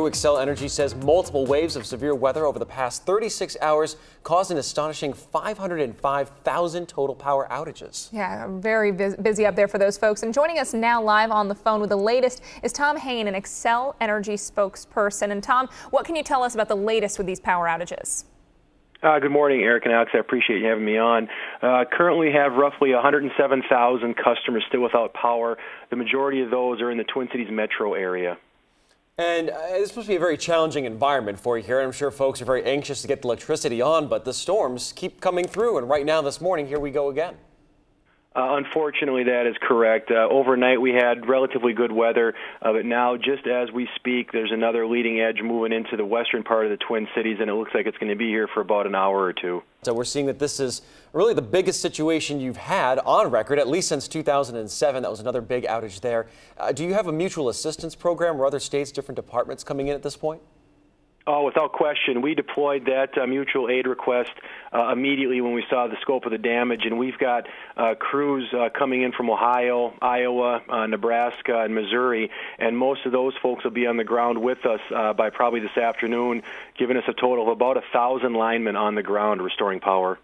Xcel Energy says multiple waves of severe weather over the past 36 hours caused an astonishing 505,000 total power outages. Yeah, very busy up there for those folks. And joining us now live on the phone with the latest is Tom Hoen, an Xcel Energy spokesperson. And Tom, what can you tell us about the latest with these power outages? Uh, good morning, Eric and Alex. I appreciate you having me on. Uh, currently have roughly 107,000 customers still without power. The majority of those are in the Twin Cities metro area. And uh, it's supposed to be a very challenging environment for you here. I'm sure folks are very anxious to get the electricity on, but the storms keep coming through. And right now, this morning, here we go again. Uh, unfortunately, that is correct. Uh, overnight, we had relatively good weather, uh, but now, just as we speak, there's another leading edge moving into the western part of the Twin Cities, and it looks like it's going to be here for about an hour or two. So we're seeing that this is really the biggest situation you've had on record, at least since 2007. That was another big outage there. Uh, do you have a mutual assistance program or other states, different departments coming in at this point? Oh, without question. We deployed that uh, mutual aid request uh, immediately when we saw the scope of the damage, and we've got uh, crews uh, coming in from Ohio, Iowa, uh, Nebraska, and Missouri, and most of those folks will be on the ground with us uh, by probably this afternoon, giving us a total of about a thousand linemen on the ground restoring power.